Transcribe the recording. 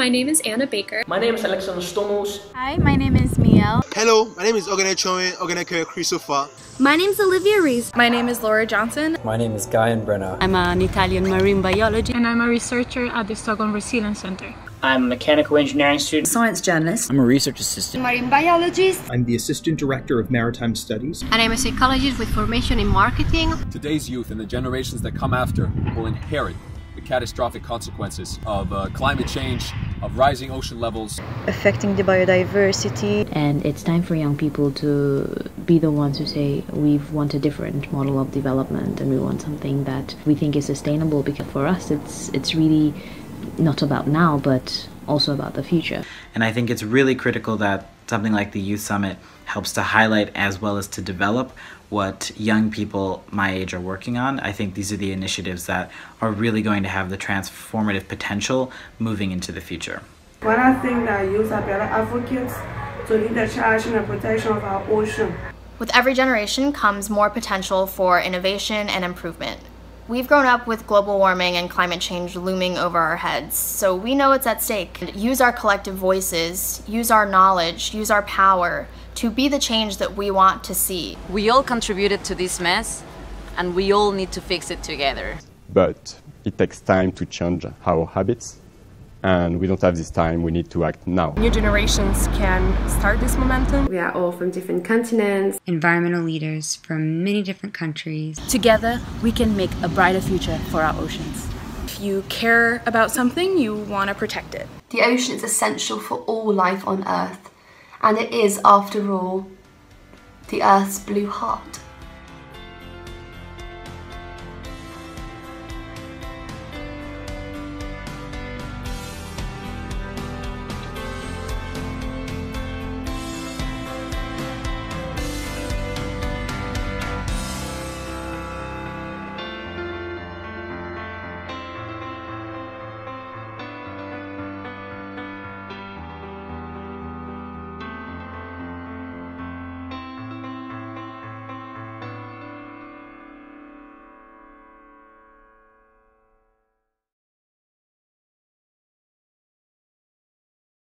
My name is Anna Baker. My name is Alexander Stomos. Hi, my name is Miel. Hello, my name is Ogene Choen, Ogeneke Christopher. My name is Olivia Rees. My name is Laura Johnson. My name is Guyan Brenna. I'm an Italian marine biologist. And I'm a researcher at the Stockholm Resilience Center. I'm a mechanical engineering student. Science journalist. I'm a research assistant. Marine biologist. I'm the assistant director of maritime studies. And I'm a psychologist with formation in marketing. Today's youth and the generations that come after will inherit the catastrophic consequences of uh, climate change, of rising ocean levels, affecting the biodiversity. And it's time for young people to be the ones who say, we want a different model of development and we want something that we think is sustainable because for us it's, it's really not about now, but also about the future. And I think it's really critical that something like the Youth Summit helps to highlight as well as to develop what young people my age are working on. I think these are the initiatives that are really going to have the transformative potential moving into the future. When I think that youth are better advocates to lead the charge in the protection of our ocean. With every generation comes more potential for innovation and improvement. We've grown up with global warming and climate change looming over our heads, so we know it's at stake. Use our collective voices, use our knowledge, use our power to be the change that we want to see. We all contributed to this mess, and we all need to fix it together. But it takes time to change our habits, and we don't have this time, we need to act now. New generations can start this momentum. We are all from different continents. Environmental leaders from many different countries. Together, we can make a brighter future for our oceans. If you care about something, you want to protect it. The ocean is essential for all life on Earth, and it is, after all, the Earth's blue heart.